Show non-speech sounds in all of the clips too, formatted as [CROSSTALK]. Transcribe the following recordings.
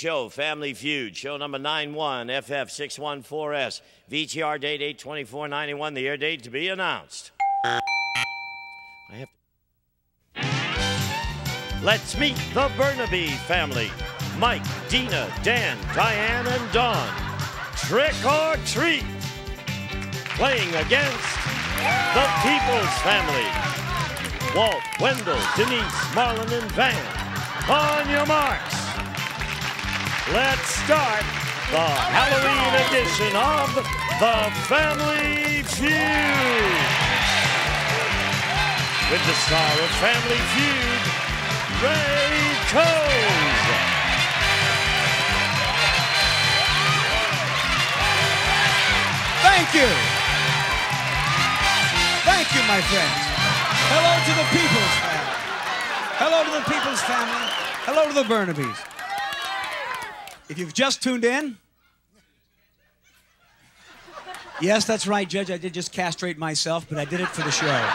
Show Family Feud, show number 91, FF614S, VTR date 82491, the air date to be announced. I have Let's meet the Burnaby family. Mike, Dina, Dan, Diane, and Don. Trick or treat. Playing against the Peoples family. Walt, Wendell, Denise, Marlon, and Van. On your marks. Let's start the Halloween edition of the Family Feud. With the star of Family Feud, Ray Combs. Thank you. Thank you, my friends. Hello to the People's family. Hello to the People's family. Hello to the Burnabys. If you've just tuned in, yes, that's right, Judge. I did just castrate myself, but I did it for the show.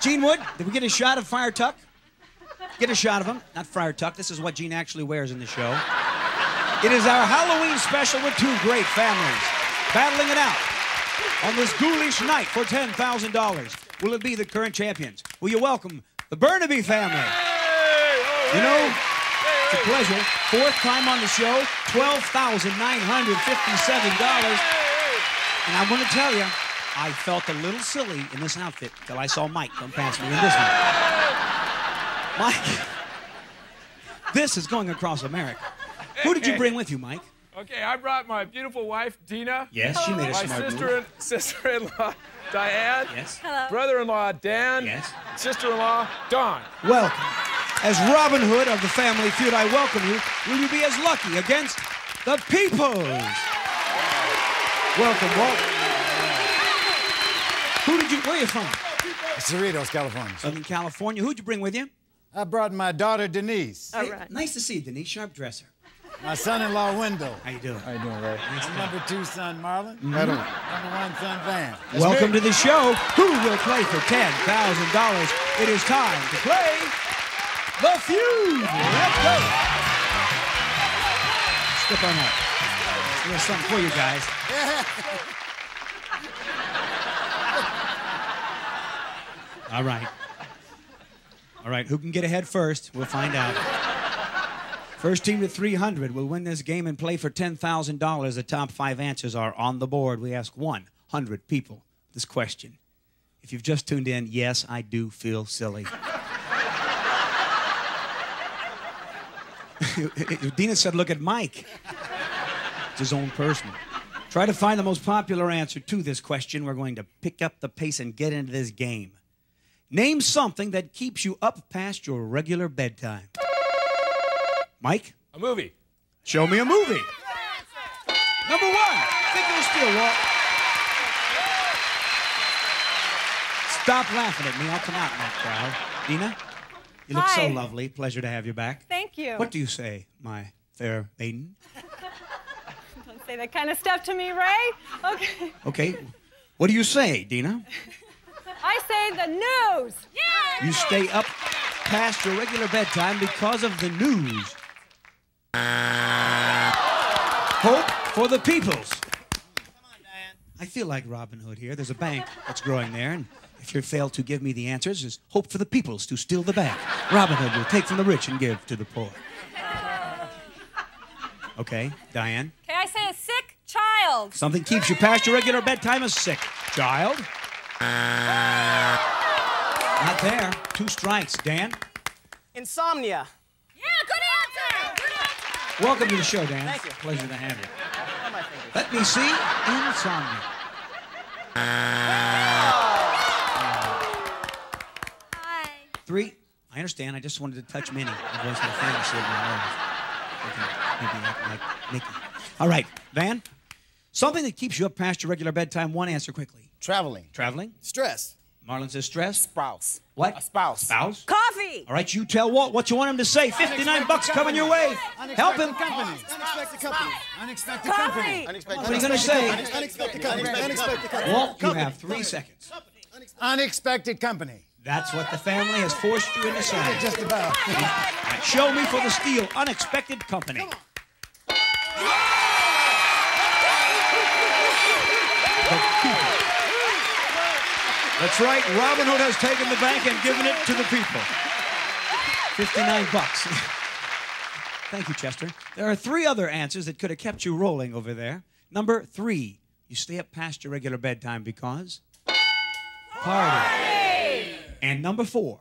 Gene Wood, did we get a shot of Friar Tuck? Get a shot of him. Not Friar Tuck. This is what Gene actually wears in the show. It is our Halloween special with two great families battling it out on this ghoulish night for $10,000. Will it be the current champions? Will you welcome the Burnaby family? You know, it's a pleasure. Fourth time on the show, $12,957. And I want to tell you, I felt a little silly in this outfit till I saw Mike come past me in this one. Mike, this is going across America. Who did you bring with you, Mike? Okay, I brought my beautiful wife, Dina. Yes, she made a My smart sister move. and [LAUGHS] sister-in-law, Diane. Yes. Hello. Brother-in-law, Dan. Yes. Sister-in-law, Dawn. Welcome. As Robin Hood of the Family Feud, I welcome you. Will you be as lucky against the Peoples? Welcome, Walt. Who did you, where are you from? Cerritos, California. Southern California. Who'd you bring with you? I brought my daughter Denise, All Hey, right. Nice to see you, Denise. Sharp dresser. my son-in-law Wendell, How you doing? How you doing, Ray? number two son Marlon, Mm-hmm. number one son Van. Welcome to the show. Who will play for $10,000? It is time to play the feud. Let's go. Step on up. There's something for you guys. [LAUGHS] All right. All right, who can get ahead first? We'll find out. First team to 300 will win this game and play for $10,000. The top five answers are on the board. We ask 100 people this question. If you've just tuned in, yes, I do feel silly. [LAUGHS] Dina said, look at Mike. It's his own person. Try to find the most popular answer to this question. We're going to pick up the pace and get into this game. Name something that keeps you up past your regular bedtime. Mike, A movie. show me a movie. Number one, think of the steel. Stop laughing at me. I'll come out in that crowd. Dina, you look so lovely. Pleasure to have you back. Thank you. What do you say, my fair maiden? [LAUGHS] Don't say that kind of stuff to me, Ray. Okay. Okay. What do you say, Dina? I say the news. Yeah. You stay up past your regular bedtime because of the news. Hope for the peoples. I feel like Robin Hood here. There's a bank that's growing there, and if you fail to give me the answers, there's hope for the peoples to steal the bank. Robin Hood will take from the rich and give to the poor. Okay, Diane. Can I say a sick child. Something keeps you past your regular bedtime is sick. Child? Not there. Two strikes. Dan? Insomnia. Yeah, good answer. Good answer. Welcome to the show, Dan. Thank you. Pleasure to have you. On my fingers. Let me see. Insomnia. Three. I understand. I just wanted to touch Minnie. The voice of the fantasy of my life. Okay. Maybe act like Mickey. All right. Van? Something that keeps you up past your regular bedtime. One answer quickly. Traveling. Traveling? Stress. Marlon says stress. Spouse. What? A spouse. Spouse? Coffee. All right, you tell Walt what you want him to say. 59 bucks coming your way. Help him. company. Unexpected company. Unexpected Coffee. company. What are you going to say? Unexpected company. Unexpected company. Walt, you have three seconds. Unexpected company. That's what the family has forced you into saying. Just about. Show me for the steel, Unexpected company. That's right. Robin Hood has taken the bank and given it to the people. 59 bucks. [LAUGHS] Thank you, Chester. There are three other answers that could have kept you rolling over there. Number three, you stay up past your regular bedtime because party. And number four.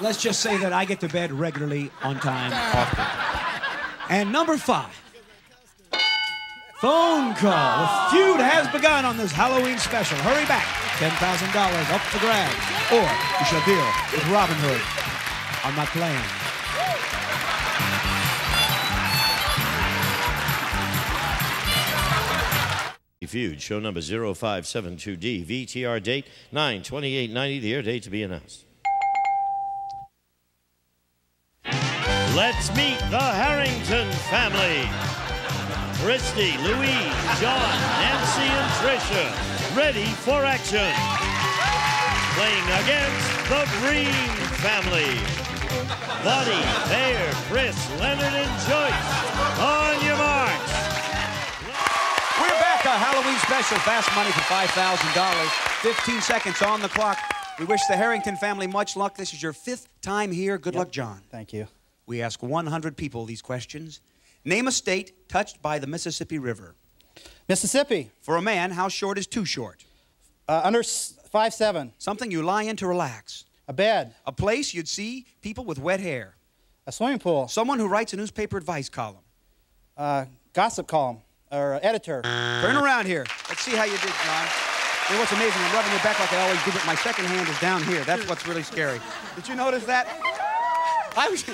Let's just say that I get to bed regularly, on time, often. And number five, phone call. The feud has begun on this Halloween special. Hurry back. $10,000 up for grabs. Or you shall deal with Robin Hood. I'm not playing. Feud, show number 0572D, VTR date 92890, the air date to be announced. Let's meet the Harrington family. Christy, Louise, John, Nancy, and Tricia, ready for action. Playing against the Breen family. Buddy, Bear, Chris, Leonard, and Joyce. On your marks. We're back. A Halloween special. Fast money for $5,000. 15 seconds on the clock. We wish the Harrington family much luck. This is your fifth time here. Good luck, John. Thank you. We ask 100 people these questions. Name a state touched by the Mississippi River. Mississippi, For a man, how short is too short? uh, under five seven, Something you lie in to relax. a bed, A place you'd see people with wet hair. a swimming pool, Someone who writes a newspaper advice column. uh, gossip column, or uh, editor. Turn around here. Let's see how you did, John. You what's amazing? I'm rubbing your back like I always do, but my second hand is down here. That's what's really scary. Did you notice that? I was.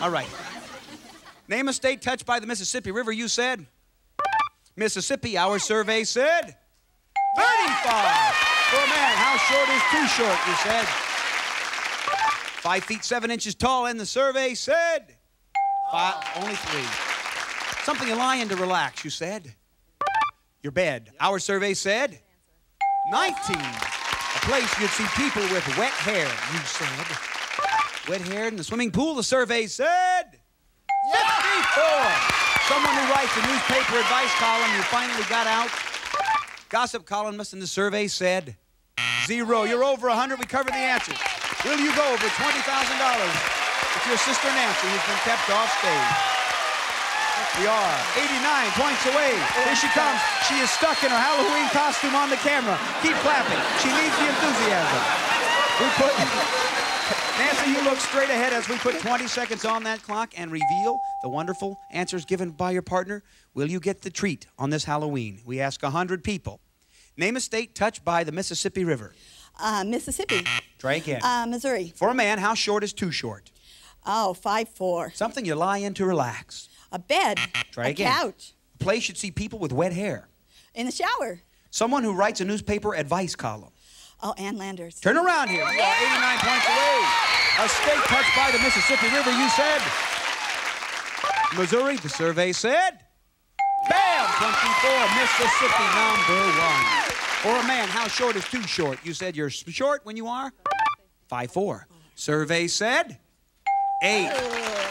All right. Name a state touched by the Mississippi River. You said Mississippi. Our survey said 35. For a man, how short is too short? You said five feet seven inches tall, and the survey said five, only three. Something you lie in to relax. You said your bed. Our survey said 19. A place you'd see people with wet hair, you said. Wet hair in the swimming pool, the survey said 54. Someone who writes a newspaper advice column you finally got out. Gossip columnist in the survey said zero. You're over 100. We covered the answers. Will you go over $20,000 with your sister Nancy, who's been kept off stage? We are 89 points away. Here she comes. She is stuck in her Halloween costume on the camera. Keep clapping. She needs the enthusiasm. We put Nancy, you look straight ahead as we put 20 seconds on that clock and reveal the wonderful answers given by your partner. Will you get the treat on this Halloween? We ask 100 people. Name a state touched by the Mississippi River. Uh, Mississippi. Try again. Uh, Missouri. For a man, how short is too short? Oh, five four. Something you lie in to relax. A bed. Try a again. couch. A place you'd see people with wet hair. In the shower. Someone who writes a newspaper advice column. Oh, Ann Landers. Turn around here. You are 89 points away. A state touched by the Mississippi River, you said. Missouri, the survey said. Bam! 24, Mississippi number one. Or a man, how short is too short? You said you're short when you are? Five four. Survey said. Eight.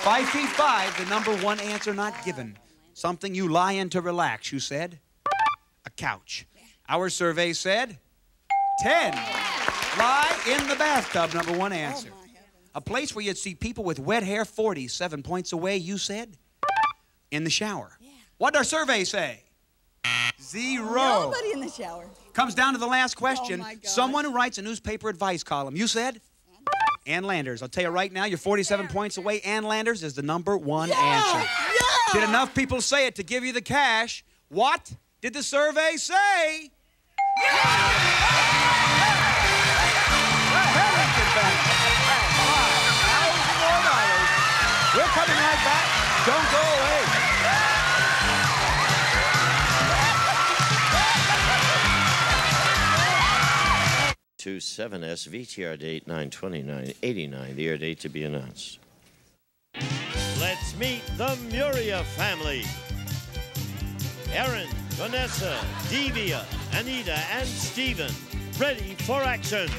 Five feet five, the number one answer not given. Something you lie in to relax, you said. A couch. Our survey said. Ten. Lie in the bathtub, number one answer. A place where you'd see people with wet hair, 47 points away, you said? In the shower. What did our survey say? Zero. Nobody in the shower. Comes down to the last oh question. Oh. Someone who writes a newspaper advice column. You said? Ann Landers. I'll tell you right now, you're 47 points away. Ann Landers is the number one answer. Yeah. Did enough people say it to give you the cash? What did the survey say? 27S, VTR date 92989, the air date to be announced. Let's meet the Muria family. Aaron, Vanessa, Devia, Anita, and Steven, ready for action.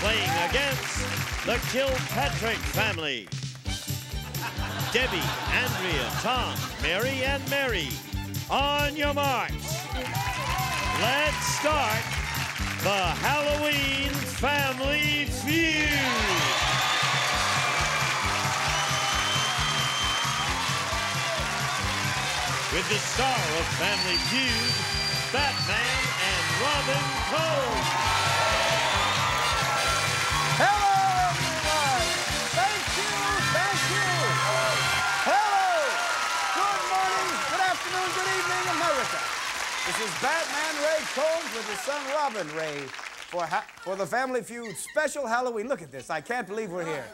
Playing against the Kilpatrick family. Debbie, Andrea, Tom, Mary, and Mary. On your marks. Let's start the Halloween Family Feud. With the star of Family Feud, Batman and Robin Cole. This is Batman Ray Combs with his son Robin Ray for, ha- for the Family Feud special Halloween. Look at this. I can't believe we're here.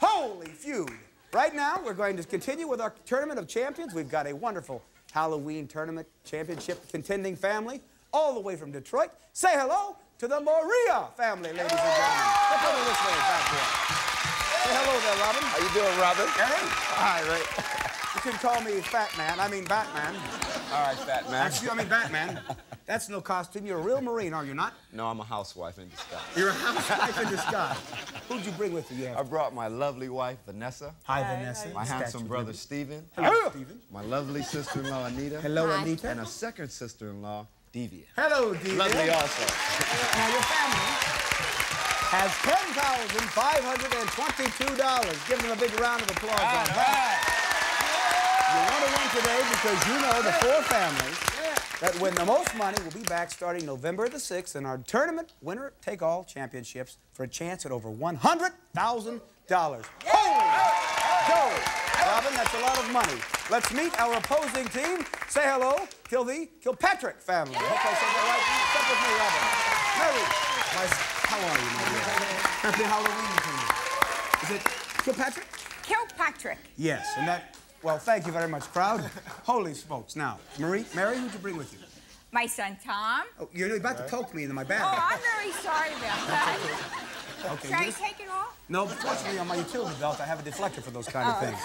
Holy feud. Right now, we're going to continue with our Tournament of Champions. We've got a wonderful Halloween tournament championship contending family all the way from Detroit. Say hello to the Moria family, ladies and gentlemen. Step over this way, back here. Say hello there, Robin. How you doing, Robin? Hey. Hi, Ray. you can call me Fat Man. I mean Batman. All right, fat man. Excuse I mean Batman. That's no costume. You're a real Marine, are you not? No, I'm a housewife in disguise. You're a housewife in disguise. Who'd you bring with you? I brought my lovely wife, Vanessa, Hi, Vanessa. my handsome Statue brother, baby. Stephen, Hello, Stephen. my lovely sister-in-law, Anita, Hello, Anita. and a second sister-in-law, Devia. Hello, Devia. Lovely also. Now, your family has $10,522. Give them a big round of applause on that. You want to win today because you know the four families that win the most money will be back starting November the 6th in our tournament winner take all championships for a chance at over $100,000. Holy go! Robin, that's a lot of money. Let's meet our opposing team. Say hello to the Kilpatrick family. Hope I said that right. Step with me, Robin. Mary, my, how are you, my dear? Happy Halloween to you. Is it Kilpatrick? Kilpatrick. Yes, and that, well, thank you very much, crowd. Holy smokes. Now, Marie, Mary, who'd you bring with you? My son Tom. Oh, you're about to poke me into my bag. Oh, I'm very sorry about that. okay, Should I just- take it off? No, but fortunately, on my utility belt, I have a deflector for those kind of oh. things.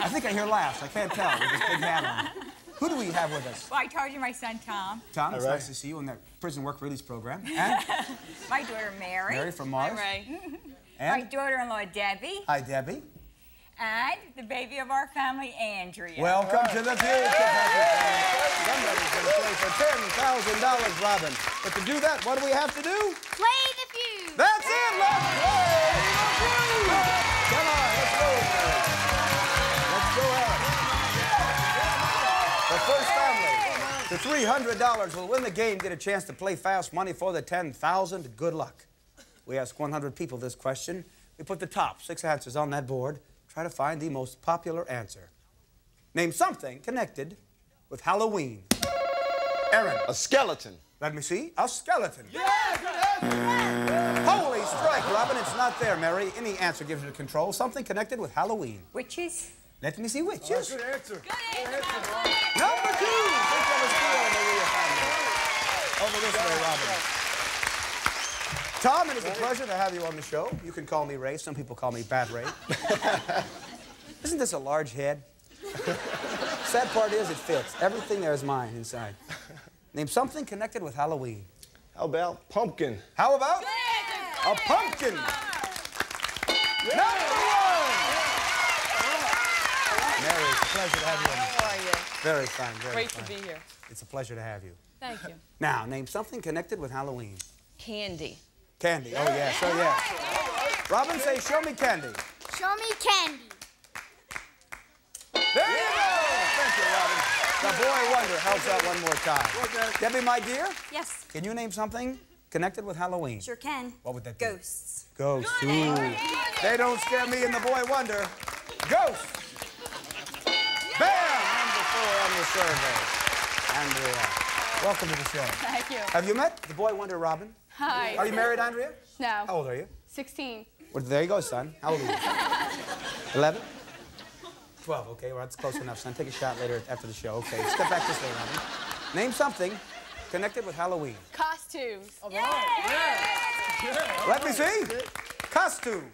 I think I hear laughs. I can't tell with this big hat on. Who do we have with us? Well, I told you my son Tom. Tom, it's nice to see you in that prison work release program. And [LAUGHS] My daughter Mary. Mary from Mars. My And daughter-in-law Debbie. hi, Debbie. And the baby of our family, Andrea. Welcome to the feud, Kilpatrick. Somebody's going to play for $10,000, Robin. But to do that, what do we have to do? Play the feud. That's it. Let's play the feud. Come on, let's go. Let's go at. The first family, the $300 will win the game, get a chance to play fast money for the 10000 Good luck. We ask 100 people this question. We put the top six answers on that board. Try to find the most popular answer. Name something connected with Halloween. Aaron. A skeleton. Let me see. A skeleton. Holy strike, Robin. It's not there, Mary. Any answer gives you the control. Something connected with Halloween. Witches. Let me see witches. Good answer. Number two. Think that was good on Maria family. Over this way, Robin. Tom, it is a pleasure to have you on the show. You can call me Ray. Some people call me Bat Ray. [LAUGHS] Isn't this a large head? [LAUGHS] Sad part is it fits. Everything there is mine inside. Name something connected with Halloween. How about pumpkin? How about a pumpkin? Number one. Mary, it's a pleasure to have you on How are you? Very fine, very Great fine. to be here. It's a pleasure to have you. Thank you. Now, name something connected with Halloween. Candy. Candy. Oh, yeah. oh, yeah. Robin, say, show me candy. Show me candy. There you go. Thank you, Robin. The boy wonder helps out one more time. Uh, Debbie, my dear, Yes, can you name something connected with Halloween? sure can. What would that be? Ghosts. Ghosts. Ooh. They don't scare me in the boy wonder. Ghosts. Bam! Number four on the survey. Andrea, welcome to the show. Thank you. Have you met the boy wonder, Robin? Hi. Are you married, Andrea? No. How old are you? 16. Well, there you go, son. How old are you? 11? 12, okay. Well, that's close enough, son. Take a shot later after the show. Okay, step back this way, Robin. Name something connected with Halloween. Costumes. Let me see. Costume.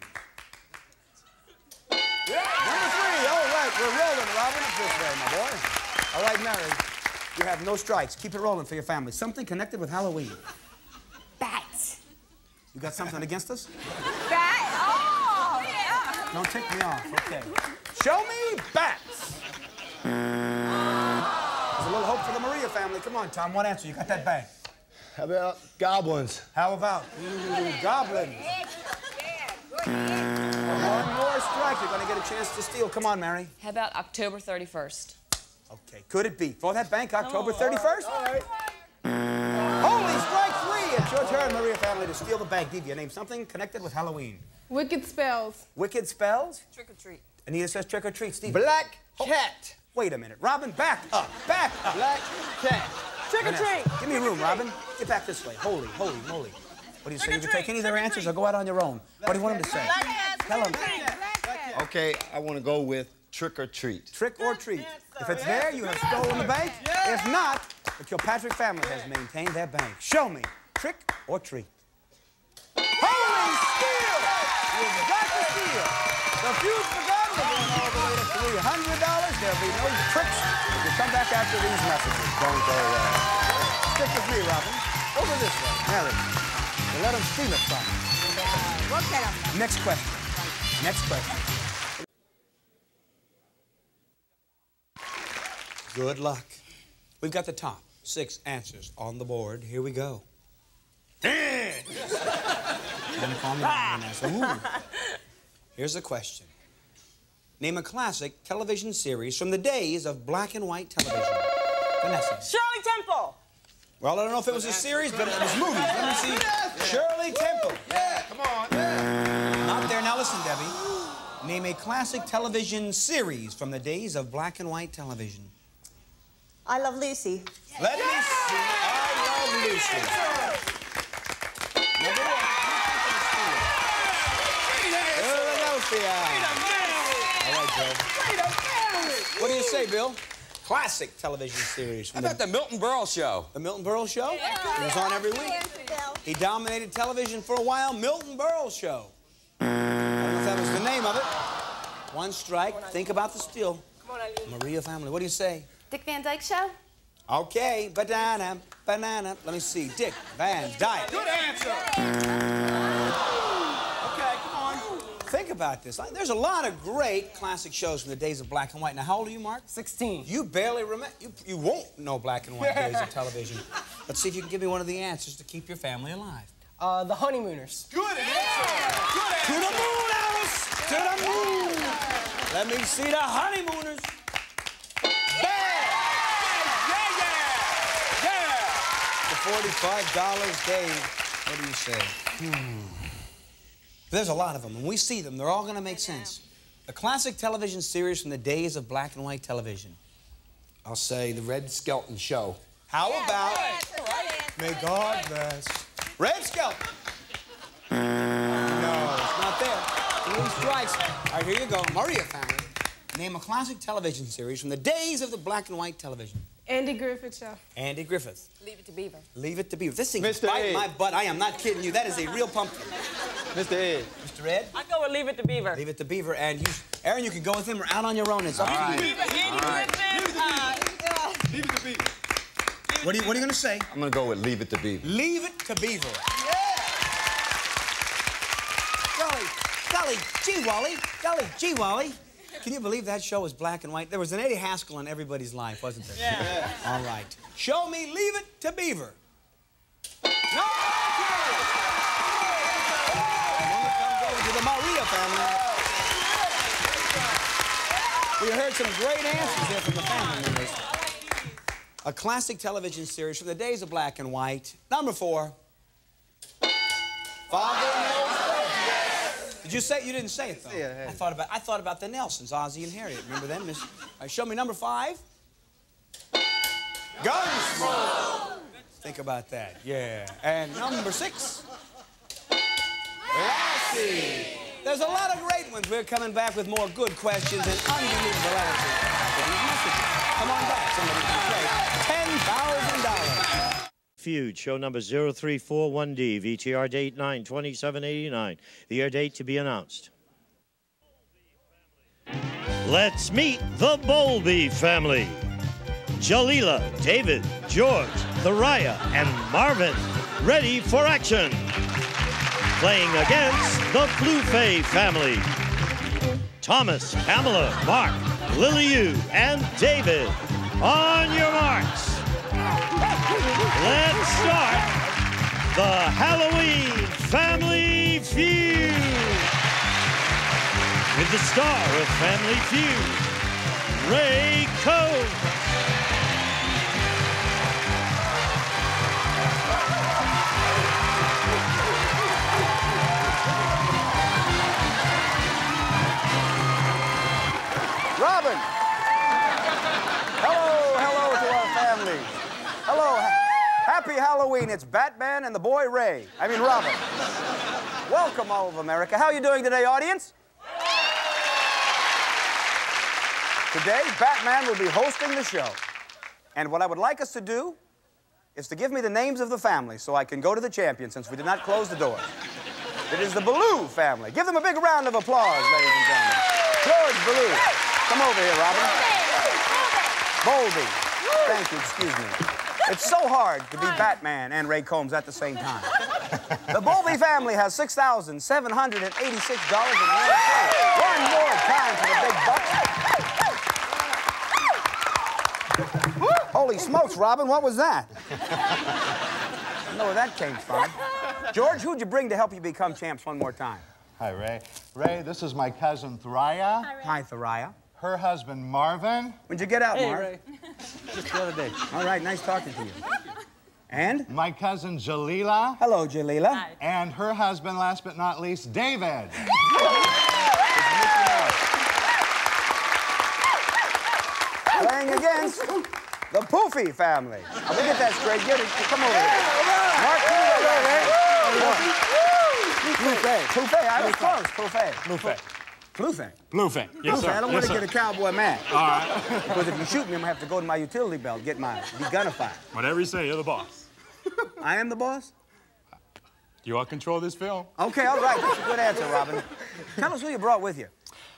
Number three. All right, we're rolling, Robin. It's this way, my boy. All right, Mary. You have no strikes. Keep it rolling for your family. Something connected with Halloween. Bats. You got something against us? Bat. Oh, yeah. Don't take me off. Okay. Show me bats. There's a little hope for the Maria family. Come on, Tom. One answer. You got that bang. How about goblins? How about Ooh, goblins? One more strike. You're going to get a chance to steal. Come on, Mary. How about October 31st? Okay. Could it be? Throw that bank October 31st? All right. Holy strike three. It's your turn, Maria family, to steal the bank. Divya, name something connected with Halloween. Wicked spells. Wicked spells? Trick or treat. Anita says trick or treat. Steve. Black oh. cat. Wait a minute. Robin, back up. Back up. Black cat. Trick or treat. Give me room, Robin. Get back this way. Holy, holy moly. What do you say? You can take any of their answers or go out on your own. What do you want them to say? Tell them. Okay, I want to go with trick or treat. Trick or treat. If it's there, you have stolen the bank. If not, the Kilpatrick family has maintained their bank. Show me. Trick or treat. Holy steal! You've got to steal. The fuse begun. We're going all the way to $300. There'll be no tricks you come back after these messages. Don't go away. Stick with me, Robin. Over this way. Mary. We'll let them steal it from you. Him. Next question. Next question. Good luck. We've got the top six answers on the board. Here we go. Don't call me Vanessa. Ah. Ooh. Here's a question. Name a classic television series from the days of black and white television. Vanessa. Shirley Temple. Well, I don't know if it was a series, but it was movies. Let me see. Shirley Temple. Yeah, come on. Not there. Now listen, Debbie. Name a classic television series from the days of black and white television. I love Lucy. Let me see. I love Lucy. What do you say, Bill? Classic television series. How From about the Milton Berle show? the Milton Berle Show? It was on every week. He dominated television for a while. Milton Berle Show. I don't know if that was the name of it. One strike. Think about the steal. Maria family. What do you say? Dick Van Dyke Show? Okay, banana, banana. Let me see. Dick Van Dyke. Good answer. Okay, come on. Think about this. There's a lot of great classic shows from the days of black and white. Now, how old are you, Mark? 16. You barely remember. You, you won't know black and white days of television. [LAUGHS] Let's see if you can give me one of the answers to keep your family alive. Uh, the Honeymooners. Good answer. To the moon, Alice. To the moon. Let me see the honeymooners. Bam! Yeah, yeah, yeah. The forty-five dollars, Dave. What do you say? Hmm. There's a lot of them, and we see them. They're all going to make sense. A classic television series from the days of black and white television. I'll say the Red Skelton show. How about? May God bless. Red Skelton. No, it's not there. Three strikes. All right, here you go. Maria family. Name a classic television series from the days of the black and white television. Andy Griffith Show. Andy Griffith. Leave it to Beaver. Leave it to Beaver. This thing is Mr. biting Ed. my butt. I am not kidding you. That is a real pumpkin. Mr. Ed. Mr. Ed, I go with Leave It to Beaver. leave it to Beaver. And you, Aaron, you can go with him or out on your own. It's up to you. What are you, what are you going to say? I'm going to go with leave it to Beaver. Leave it to Beaver. Yeah. Golly, golly, gee, Wally. Golly, gee, Wally. Can you believe that show was black and white? There was an Eddie Haskell in everybody's life, wasn't there? Yeah. All right. Show me Leave It to Beaver. No! Family. We heard some great answers there from the family members. A classic television series from the days of black and white. Number four. Father knows best. Did you say you didn't say it though? Yeah, I thought about I thought about the Nelsons, Ozzie and Harriet. Remember them? Miss? Right, show me number five. Gunsmoke. Think about that. Yeah. And number six. Lassie. There's a lot of great ones. We're coming back with more good questions and unbelievable answers. Come on back. Somebody can play $10,000. Feud, show number 0341D, VTR date 9 2789. The air date to be announced. Let's meet the Bowlby family. Jalila, David, George, Thariah, and Marvin ready for action. Playing against the Flufe family. Thomas, Pamela, Mark, Liliu, and David. On your marks. Let's start the Halloween Family Feud. With the star of Family Feud, Ray Combs. Hello, hello to our family. Hello, ha- happy Halloween. It's Batman and the boy Ray. I mean Robin. Welcome, all of America. How are you doing today, audience? Today, Batman will be hosting the show. And what I would like us to do is to give me the names of the family so I can go to the champion since we did not close the doors. It is the Ballou family. Give them a big round of applause, ladies and gentlemen. George Ballou. Come over here, Robin. Boldy. Thank you, excuse me. It's so hard to be Batman and Ray Combs at the same time. The Bowlby family has $6,786 in One more time for the big bucks. Holy smokes, Robin, what was that? I don't know where that came from. George, who'd you bring to help you become champs one more time? Hi, Ray. Ray, this is my cousin Thariah. Hi, Thariah. Her husband Marvin. When'd you get out, Hey, Mark? Ray. [LAUGHS] Just the other day. All right, nice talking to you. And? My cousin Jalila. Hello, Jalila. And her husband, last but not least, David. [LAUGHS] Playing against the Poofy family. Let me get that straight. Get it. Come over here. Mark, come over here. Poofy. Poofy. I was close. Poofy. Poofy. Poofy. Bluefin. Yes, Poofy. sir. I don't yes, want to get a cowboy mad. All right. [LAUGHS] Because if you shoot me, I'm going to have to go to my utility belt, get my degunnified. Whatever you say, you're the boss. [LAUGHS] I am the boss? You all control this film. Okay, all right. That's a good answer, Robin. Tell us who you brought with you.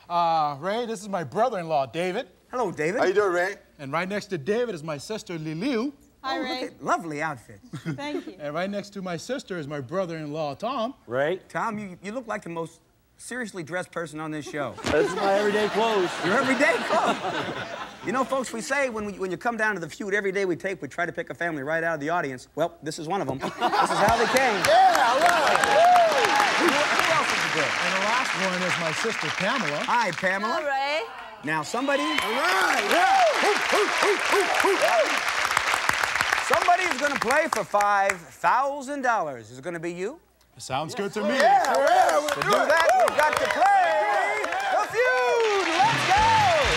Uh, Ray, this is my brother-in-law, David. Hello, David. How you doing, Ray? And right next to David is my sister, Liliu. Hi, Oh, look Ray. at- Lovely outfit. Thank you. [LAUGHS] And right next to my sister is my brother-in-law, Tom. Right. Tom, you, you look like the most seriously dressed person on this show. [LAUGHS] That's my everyday clothes. Your everyday clothes. you know, folks, we say when, we, when you come down to the feud, every day we tape, we try to pick a family right out of the audience. Well, this is one of them. this is how they came. [LAUGHS] Yeah, all right. Who, who else is good? And the last one is my sister, Pamela. Hi, Pamela. Ray. Now, somebody. All right. Yeah. Somebody is going to play for $5,000. Is it going to be you? Sounds good to me. To do that, we've got to play the feud. Let's go!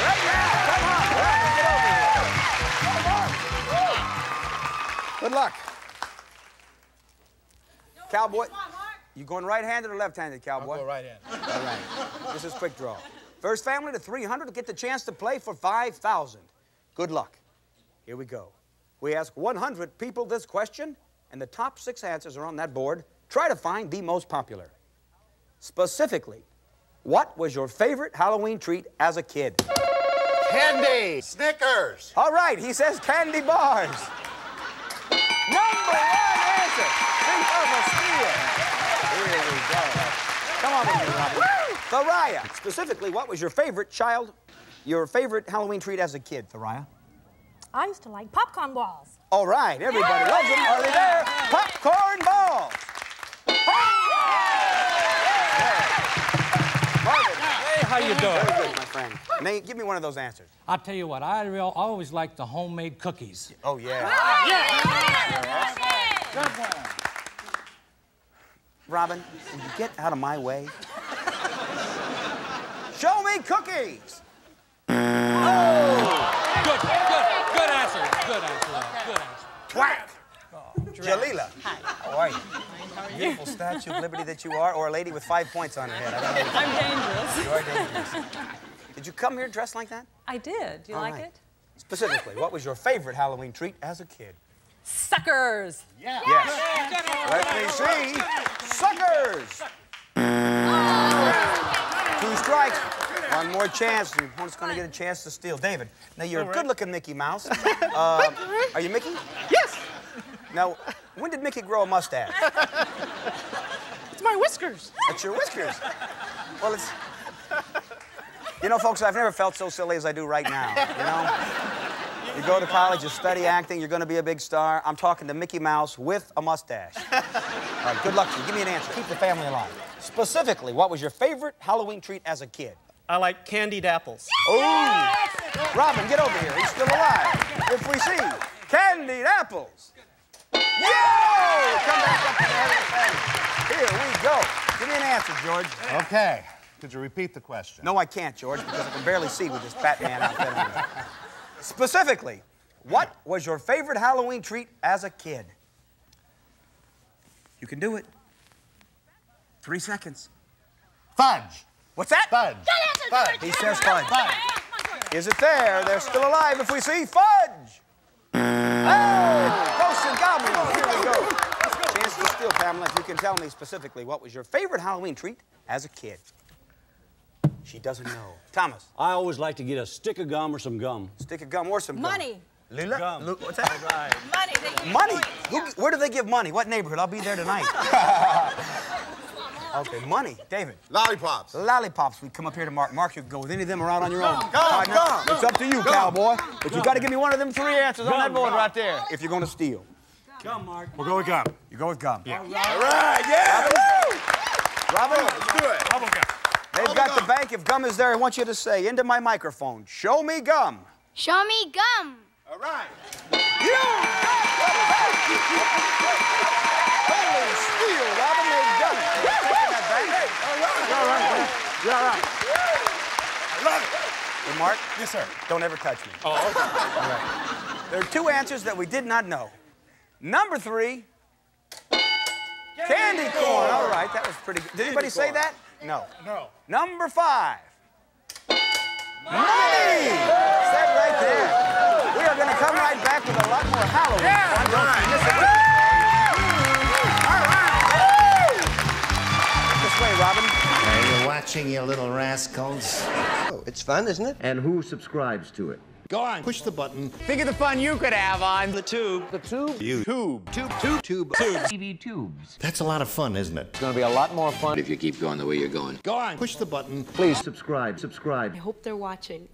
Right now. Come on. Right, get over here. Good luck. Cowboy. You going right-handed or left-handed, cowboy? I'll go right-handed. All right. This is quick draw. First family to 300 to get the chance to play for 5,000. Good luck. Here we go. We ask 100 people this question, and the top six answers are on that board. Try to find the most popular. Specifically, what was your favorite Halloween treat as a kid? Candy. Snickers. All right, he says candy bars. Number one answer. Think of a steal. Here we go. Come on with me, Robin. Thariah, specifically, what was your favorite child, your favorite Halloween treat as a kid, Thariah? I used to like popcorn balls. All right, everybody loves them. Are they there? Popcorn balls. How you doing? Very good, my friend. Nate, give me one of those answers. I'll tell you what, I real, always like the homemade cookies. Oh, yeah. Robin, will you get out of my way? Show me cookies. Oh! Good, good, good answer. Good answer. Good answer. Whack. Jalila. Hi. How are you? Beautiful Statue of Liberty that you are, or a lady with five points on her head. I don't know I'm dangerous. You are dangerous. Did you come here dressed like that? I did. Do you All like right. it? Specifically, what was your favorite Halloween treat as a kid? Suckers. Yes. Let me see. Suckers. Two strikes. One more chance. Your opponent's going to get a chance to steal. David, now you're All a good-looking Mickey Mouse. Uh, are you Mickey? [LAUGHS] Yes. Now, when did Mickey grow a mustache? It's my whiskers. It's your whiskers. Well, it's. You know, folks, I've never felt so silly as I do right now. You know? You go to college, you study acting, you're going to be a big star. I'm talking to Mickey Mouse with a mustache. All right, good luck to you. Give me an answer. Keep the family alive. Specifically, what was your favorite Halloween treat as a kid? I like candied apples. Oh! Robin, get over here. He's still alive. If we see candied apples. Yo! Come back up to the head of the. Here we go. Give me an answer, George. Okay. Could you repeat the question? No, I can't, George, because I can barely see with this Batman outfit on. Specifically, what was your favorite Halloween treat as a kid? You can do it. Three seconds. Fudge. What's that? Fudge. Fudge. He says fudge. Is it there? They're still alive if we see fudge. Mm. Oh, Ghosts and goblins. Here we go. Chance to steal, Pamela, if you can tell me specifically what was your favorite Halloween treat as a kid. She doesn't know. Thomas. I always like to get a stick of gum or some gum. Stick of gum or some gum. Money. Lula? Gum. Lu- what's that? Money. They Money? points. Who, where do they give money? What neighborhood? I'll be there tonight. [LAUGHS] [LAUGHS] okay, money. David. Lollipops. Lollipops. We come up here to Mark. Mark, you can go with any of them or out on your own. Gum, Partner, gum, It's up to you, gum, cowboy. But you gum. got to give me one of them three answers on that board gum. right there if you're going to steal. Gum, Mark. We'll go with gum. You go with gum. Yeah. All right, yeah. Robin? Let's do it. Bubble gum. They've got gum. the bank. If gum is there, I want you to say into my microphone, show me gum. Show me gum. All right. Holy steal, Robin, they've done it. They're taking that bank. You're all right, man. You're all right. I love it. Hey, Mark, Yes, sir. don't ever touch me. Oh, okay. There are two answers that we did not know. Number three, candy corn. All right, that was pretty good. Did anybody say that? No. No. Number five, money. That right there. We are going to come right back with a lot more Halloween Yeah, fun. Don't right. you miss it. All right. This way, Robin. Are you watching, you little rascals? Oh, it's fun, isn't it? And who subscribes to it? Go on. Push the button. Think of the fun you could have on the tube. The tube? You. Tube. Tube. Tube. Tube. TV tubes. That's a lot of fun, isn't it? It's gonna be a lot more fun if you keep going the way you're going. Go on. Push the button. Please subscribe. Subscribe. I hope they're watching.